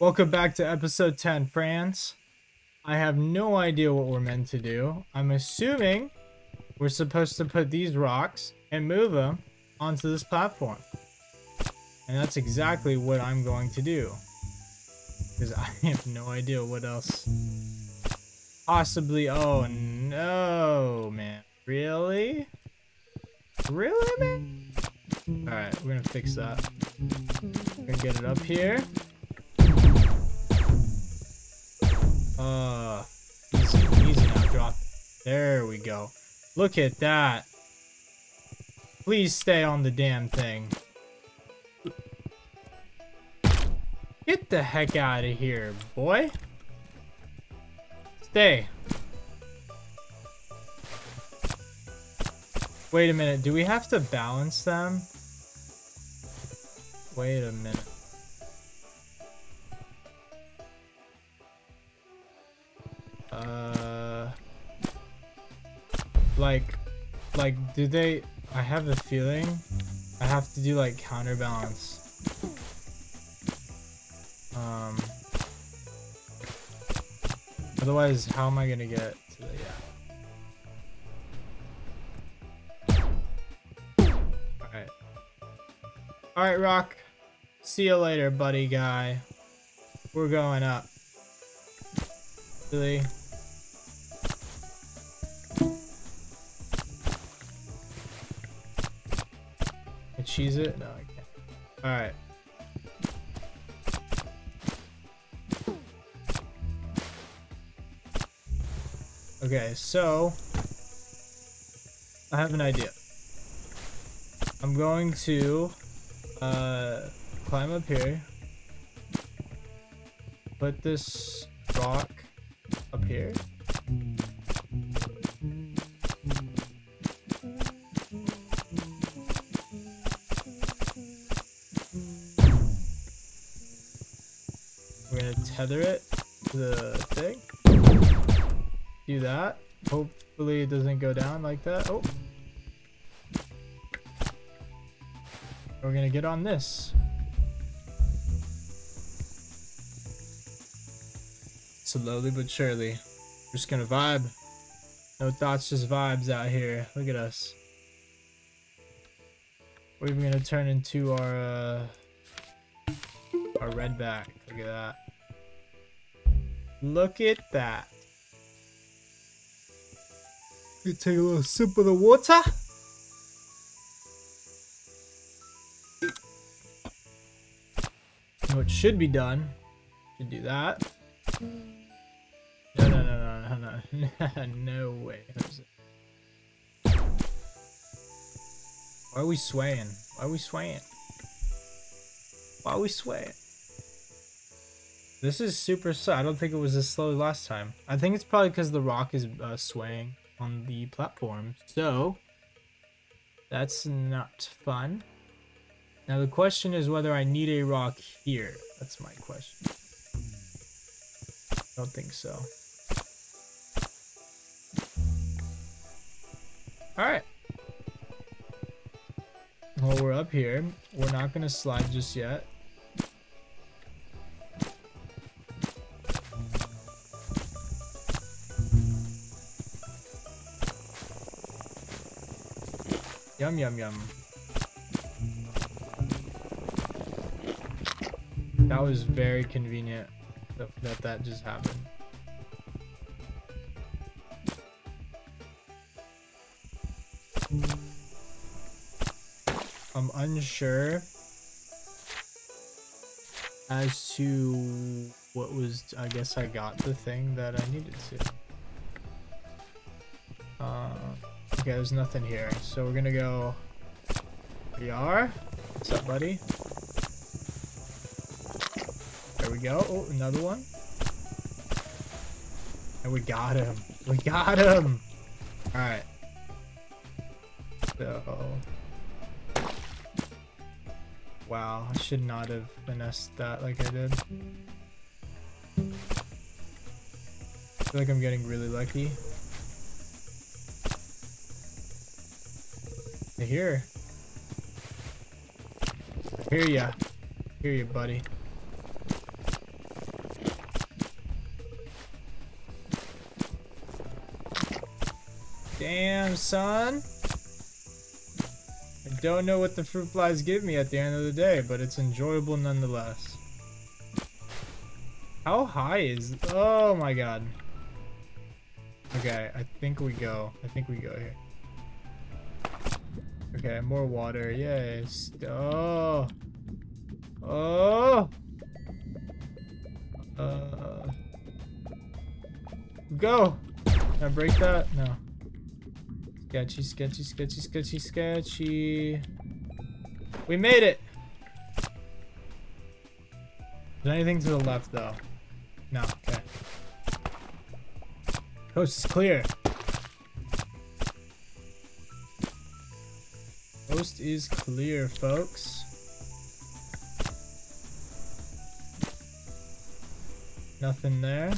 Welcome back to episode 10, France. I have no idea what we're meant to do. I'm assuming we're supposed to put these rocks and move them onto this platform. And that's exactly what I'm going to do. Because I have no idea what else. Possibly. Oh no, man. Really? Really, man? Alright, we're gonna fix that. We're gonna get it up here. Uh, easy, easy now, drop. There we go. Look at that. Please stay on the damn thing. Get the heck out of here, boy. Stay. Wait a minute, do we have to balance them? Wait a minute. Like, like, do they? I have a feeling I have to do like counterbalance. Um. Otherwise, how am I gonna get to the yeah? All right. All right, Rock. See you later, buddy guy. We're going up. Really? Cheese it? No, I can't. Alright. Okay, so I have an idea. I'm going to uh, climb up here, put this rock up here. Tether it to the thing. Do that. Hopefully it doesn't go down like that. Oh. We're gonna get on this. Slowly but surely. We're just gonna vibe. No thoughts, just vibes out here. Look at us. We're even gonna turn into our uh, our red back. Look at that. Look at that. You take a little sip of the water. What should be done? Should do that. No, no, no, no, no, no, no way. Why are we swaying? Why are we swaying? Why are we swaying? This is super slow. I don't think it was this slow last time. I think it's probably because the rock is uh, swaying on the platform. So, that's not fun. Now the question is whether I need a rock here. That's my question. I don't think so. Alright. Well, we're up here. We're not going to slide just yet. Yum, yum, yum. That was very convenient that that, that just happened. I'm unsure as to what was I guess I got the thing that I needed to. Okay, there's nothing here. So we're gonna go we are. What's up, buddy? There we go. Oh, another one. And we got him. We got him. All right. So. Wow, I should not have finessed that like I did. I feel like I'm getting really lucky. I hear. I hear ya. I hear you, buddy. Damn, son. I don't know what the fruit flies give me at the end of the day, but it's enjoyable nonetheless. How high is... Oh my god. Okay, I think we go. I think we go here. Okay, more water. Yes. Oh. Oh. Uh. Go. Can I break that? No. Sketchy, sketchy, sketchy, sketchy, sketchy. We made it. Is there anything to the left though? No. Okay. Coast is clear. Coast is clear, folks. Nothing there.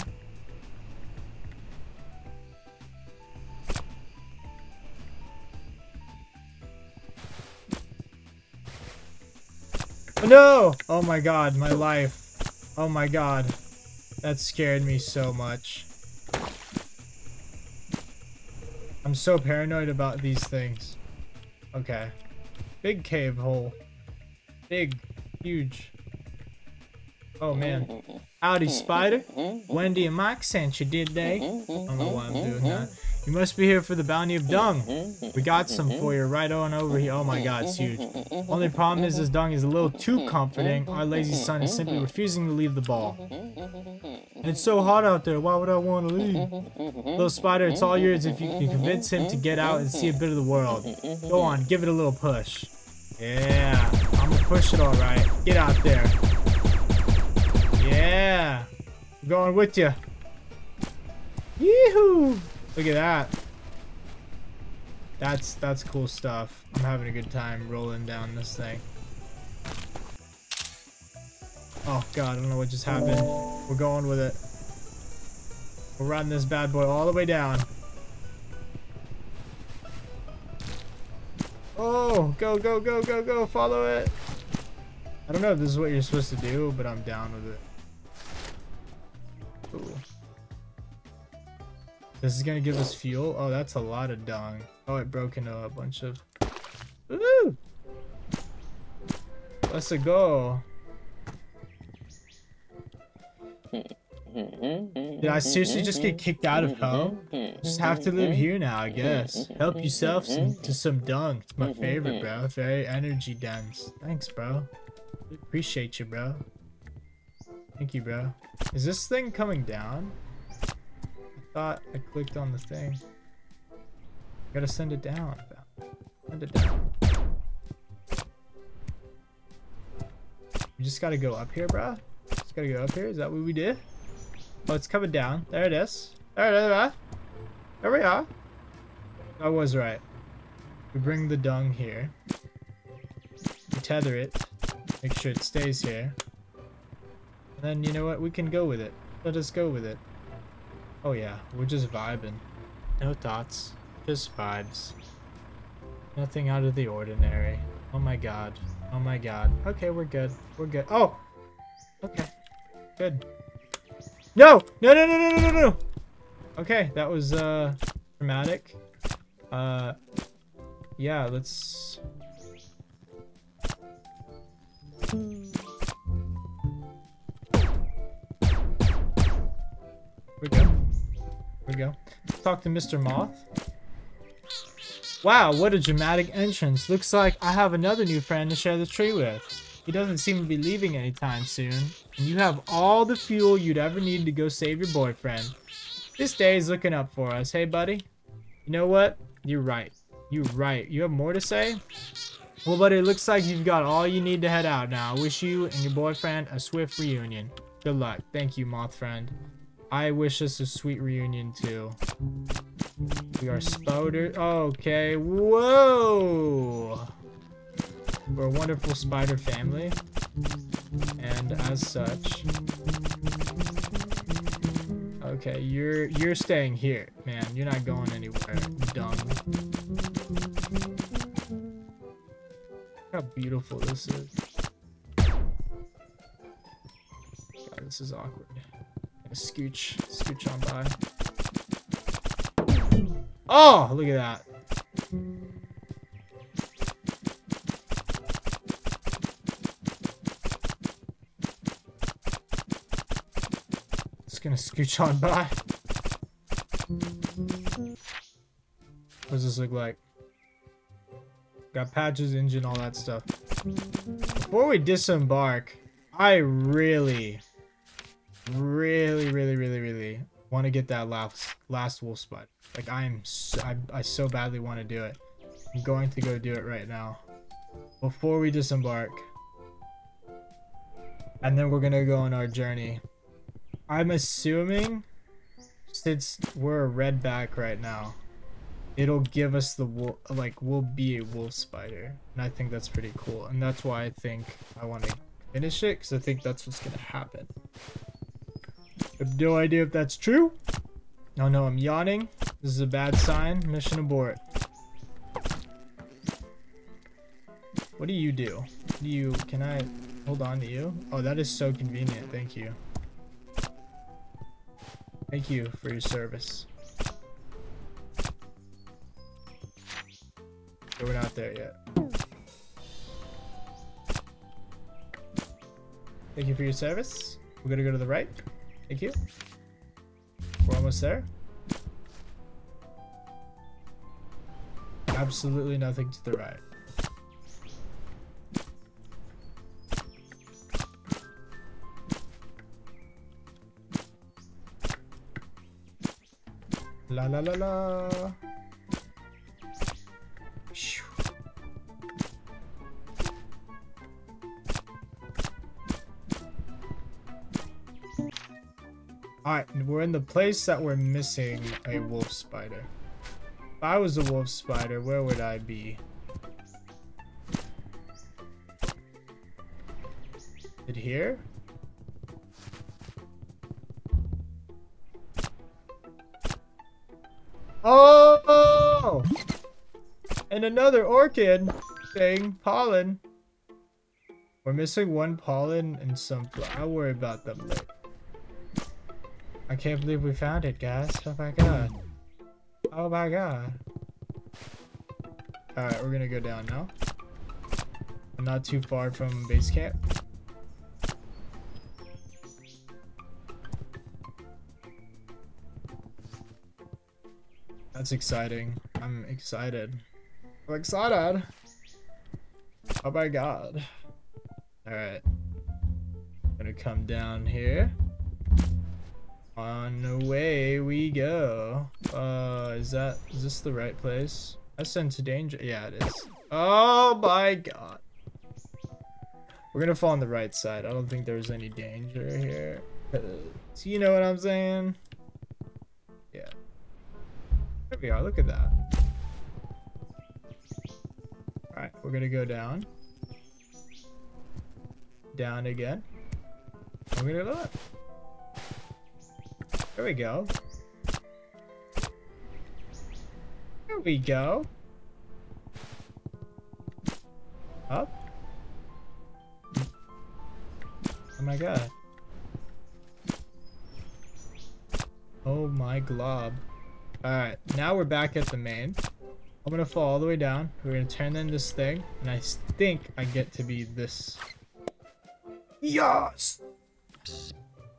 Oh, no! Oh my god, my life. Oh my god. That scared me so much. I'm so paranoid about these things. Okay. Big cave hole. Big. Huge. Oh man. Howdy, Spider. Wendy and Mike sent you, did they? I don't know why I'm doing that. You must be here for the bounty of dung. We got some for you right on over here. Oh my god, it's huge. Only problem is this dung is a little too comforting. Our lazy son is simply refusing to leave the ball. It's so hot out there, why would I want to leave? Little spider, it's all yours if you can convince him to get out and see a bit of the world. Go on, give it a little push. Yeah, I'm gonna push it alright. Get out there. Yeah. I'm going with you. Yee-hoo! Look at that. That's that's cool stuff. I'm having a good time rolling down this thing. Oh god, I don't know what just happened. We're going with it. We're riding this bad boy all the way down. Oh, go, go, go, go, go, follow it. I don't know if this is what you're supposed to do, but I'm down with it. This is gonna give us fuel. Oh, that's a lot of dung. Oh, it broke into a bunch of. Woo! Let's go. Mm-hmm. Did I seriously just get kicked out of home? Mm-hmm. Just have to live here now, I guess. Mm-hmm. Help yourself some, to some dung. It's my favorite, bro. Very energy dense. Thanks, bro. Appreciate you, bro. Thank you, bro. Is this thing coming down? I thought I clicked on the thing. Gotta send it down. Send it down. We just gotta go up here, bro. Just gotta go up here. Is that what we did? Oh, it's coming down. There it is. There it is. There we are. I was right. We bring the dung here. We tether it. Make sure it stays here. And then, you know what? We can go with it. Let us go with it. Oh yeah, we're just vibing. No thoughts. Just vibes. Nothing out of the ordinary. Oh my god. Oh my god. Okay, we're good. We're good. Oh! Okay. Good. No! No, no, no, no, no, no, no! Okay, that was, uh, dramatic. Uh, yeah, let's... we go. we go. Talk to Mr. Moth. Wow, what a dramatic entrance. Looks like I have another new friend to share the tree with. He doesn't seem to be leaving anytime soon. And you have all the fuel you'd ever need to go save your boyfriend. This day is looking up for us. Hey, buddy? You know what? You're right. You're right. You have more to say? Well, buddy, it looks like you've got all you need to head out now. I wish you and your boyfriend a swift reunion. Good luck. Thank you, moth friend. I wish us a sweet reunion, too. We are spider. Okay. Whoa! We're a wonderful spider family. And as such... Okay, you're you're staying here, man. You're not going anywhere, dumb. Look how beautiful this is. God, this is awkward. Scooch, scooch on by. Oh, look at that. Gonna scooch on by. What does this look like? Got patches, engine, all that stuff. Before we disembark, I really, really, really, really, really want to get that last last wolf spot. Like I am, so, I, I so badly want to do it. I'm going to go do it right now. Before we disembark. And then we're gonna go on our journey. I'm assuming, since we're a red back right now, it'll give us the wolf, like we'll be a wolf spider. And I think that's pretty cool. And that's why I think I want to finish it, because I think that's what's gonna happen. I have no idea if that's true. Oh no, I'm yawning. This is a bad sign. Mission abort. What do you do? Do you, can I hold on to you? Oh, that is so convenient. Thank you. Thank you for your service. we're not there yet. Thank you for your service. We're gonna go to the right. Thank you. We're almost there. Absolutely nothing to the right. La la la la. Alright, we're in the place that we're missing a wolf spider. If I was a wolf spider, where would I be? It here? Oh! And another orchid thing, pollen. We're missing one pollen and some I'll worry about them later. I can't believe we found it, guys. Oh my god. Oh my god. Alright, we're gonna go down now. not too far from base camp. That's exciting. I'm excited. I'm excited. Oh my god. Alright. Gonna come down here. On the way we go. Uh, is that, is this the right place? I sense danger. Yeah, it is. Oh my god. We're gonna fall on the right side. I don't think there's any danger here. So you know what I'm saying? There we are. Look at that. Alright, we're gonna go down. Down again. We're gonna look. There we go. There we go. Up. Oh my god. Oh my glob. Alright, now we're back at the main. I'm gonna fall all the way down. We're gonna turn in this thing, and I think I get to be this. Yes!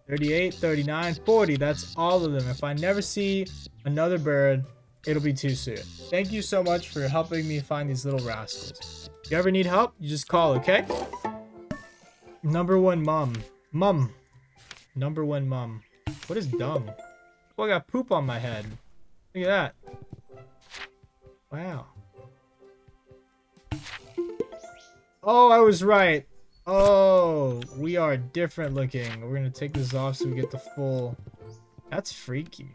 38, 39, 40. That's all of them. If I never see another bird, it'll be too soon. Thank you so much for helping me find these little rascals. If you ever need help, you just call, okay? Number one mum. Mum. Number one mum. What is dung? Oh, I got poop on my head. Look at that. Wow. Oh, I was right. Oh, we are different looking. We're gonna take this off so we get the full... That's freaky.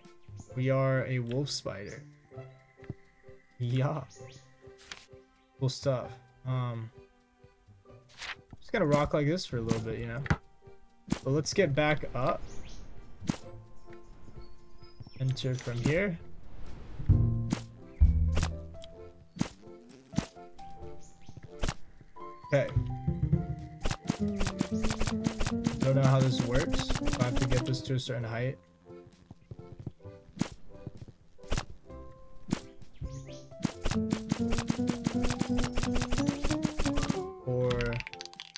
We are a wolf spider. Yeah. Cool stuff. Um, just gonna rock like this for a little bit, you know? But let's get back up. Enter from here. Okay. Don't know how this works. I have to get this to a certain height. Or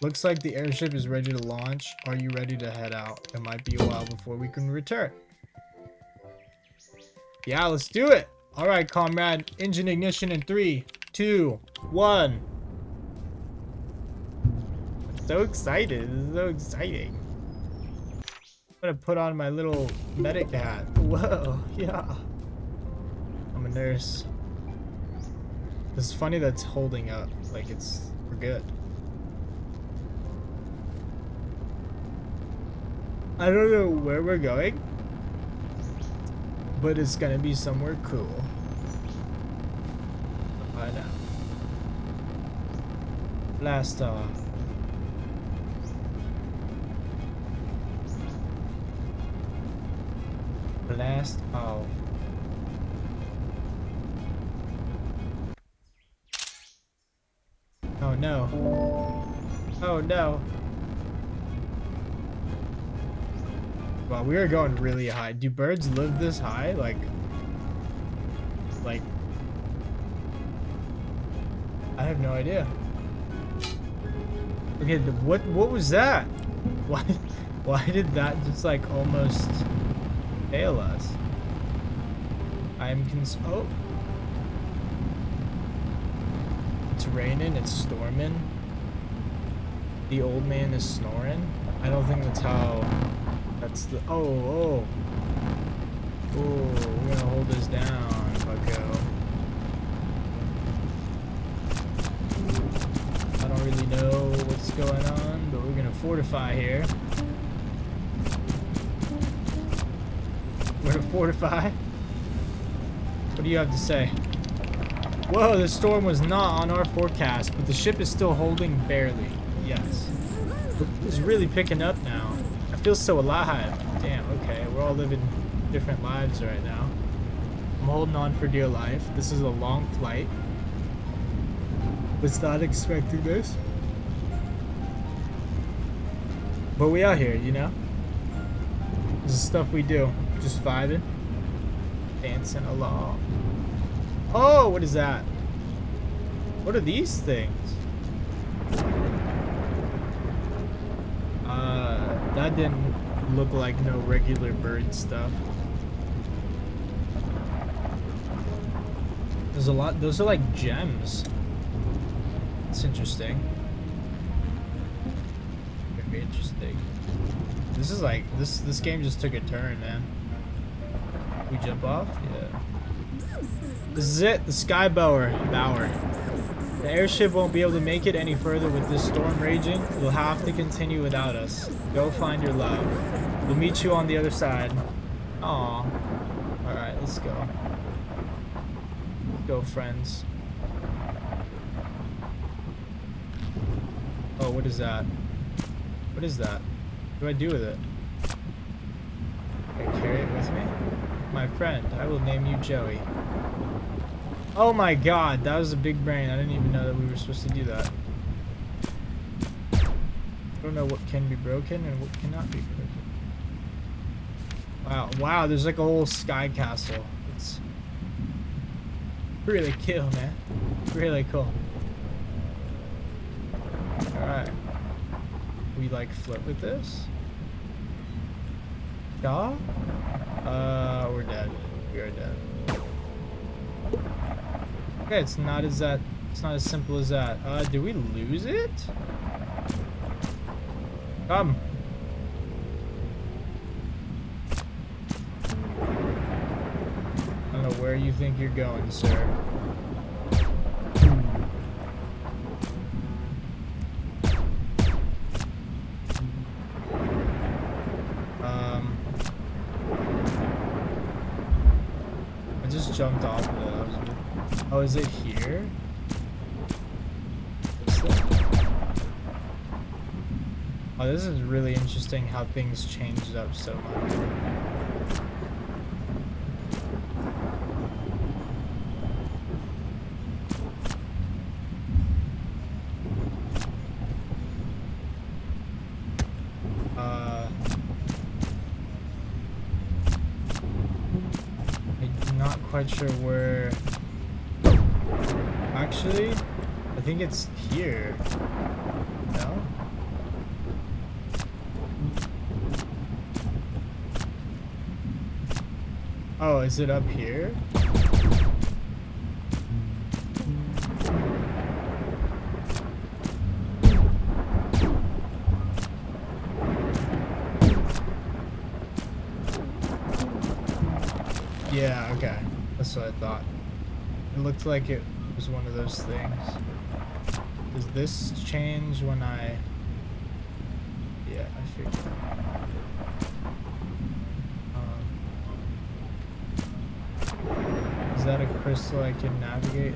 looks like the airship is ready to launch. Are you ready to head out? It might be a while before we can return. Yeah, let's do it. All right, comrade. Engine ignition in three, two, one. So excited. This is so exciting. I'm gonna put on my little medic hat. Whoa, yeah. I'm a nurse. It's funny that's holding up. Like it's, we're good. I don't know where we're going, but it's gonna be somewhere cool. I know. Blast off. Uh, Blast off. Oh no. Oh no. Wow, we are going really high. Do birds live this high? Like, like, I have no idea. Okay, what what was that? Why why did that just like almost fail us? I'm cons- oh. It's raining, it's storming. The old man is snoring. I don't think that's how that's the oh oh. Oh, we're gonna hold this down, bucko. I don't really know what's going on, but we're gonna fortify here. We're gonna fortify. What do you have to say? Whoa, the storm was not on our forecast, but the ship is still holding barely. Yes. It's really picking up now. I feel so alive. Damn, okay. We're all living different lives right now. I'm holding on for dear life. This is a long flight. Was not expecting this. But we out here, you know? This is stuff we do. Just vibing. Dancing along. Oh, what is that? What are these things? Uh, that didn't look like no regular bird stuff. There's a lot, those are like gems. It's interesting. Very interesting. This is like, this, this game just took a turn, man. We jump off? Yeah. This is it, the Sky Bower. Bower. The airship won't be able to make it any further with this storm raging. You'll have to continue without us. Go find your love. We'll meet you on the other side. Aw. Alright, let's go. Go, friends. Oh, what is that? What is that? What do I do with it? I carry it with me? My friend, I will name you Joey. Oh my god, that was a big brain. I didn't even know that we were supposed to do that. I don't know what can be broken and what cannot be broken. Wow, wow, there's like a whole sky castle. It's really cool, man. Really cool. Alright. We like float with this? Yeah? Uh, we're dead. We are dead. Okay, it's not as that. It's not as simple as that. Uh, did we lose it? Come. I don't know where you think you're going, sir. Um, I just jumped off of it. Oh, is it here? Oh, this is really interesting how things changed up so much. Uh, I'm not quite sure where actually, I think it's here. No? Oh, is it up here? Yeah, okay. That's what I thought. It looked like it was one of those things. Does this change when I... Yeah, I figured. Um, is that a crystal I can navigate?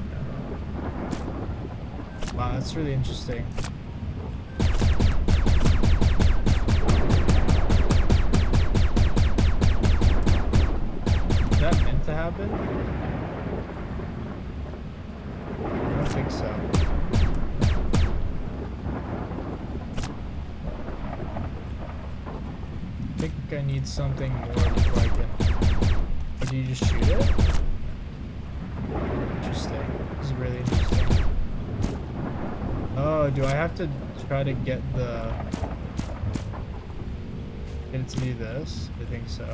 Wow, that's really interesting. Is that meant to happen? I don't think so. I think I need something more before I can. Or do you just shoot it? Interesting. This is really interesting. Oh, do I have to try to get the... Get it to do this? I think so.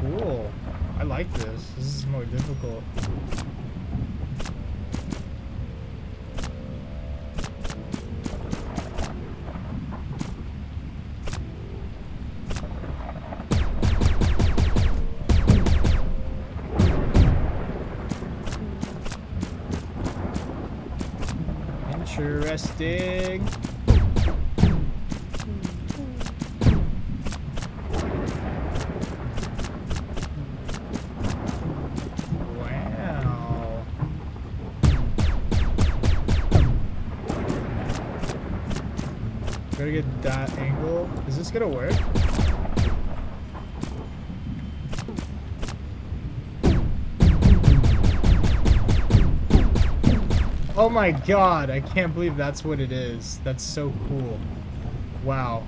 Cool. I like this. This is more difficult. Interesting. Wow. Gotta get that angle. Is this gonna work? My god, I can't believe that's what it is. That's so cool. Wow.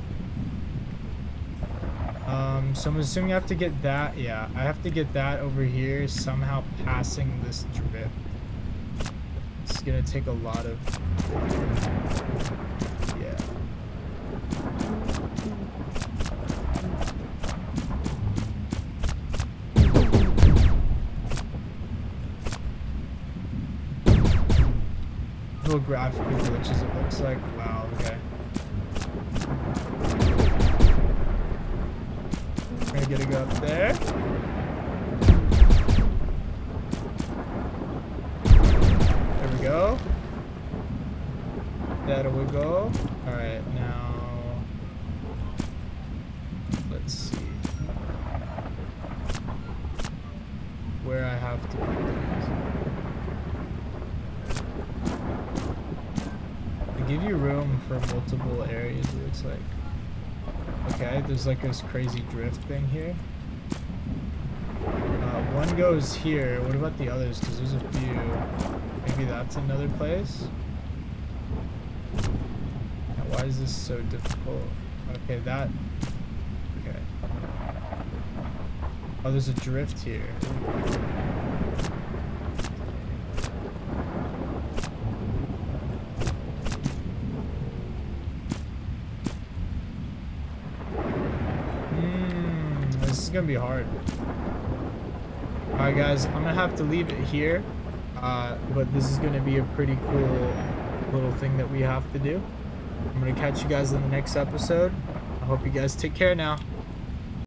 Um, so I'm assuming I have to get that. Yeah, I have to get that over here, somehow passing this drift. It's gonna take a lot of... Little graphical glitches it looks like. Wow, okay. Get to go up there. There we go. There we go. Alright, now let's see where I have to put these. They give you room for multiple areas, it looks like. Okay, there's like this crazy drift thing here. Uh, one goes here. What about the others? Because there's a few. Maybe that's another place? Now, why is this so difficult? Okay, that... Okay. Oh, there's a drift here. Hmm, this is gonna be hard. Alright guys, I'm gonna have to leave it here. Uh, but this is gonna be a pretty cool little thing that we have to do. I'm gonna catch you guys in the next episode. I hope you guys take care now.